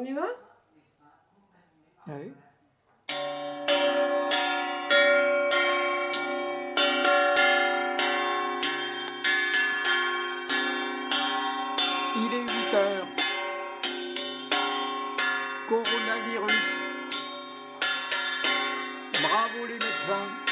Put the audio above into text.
On y va? Ah oui. Il est 8 heures. Coronavirus. Bravo les médecins.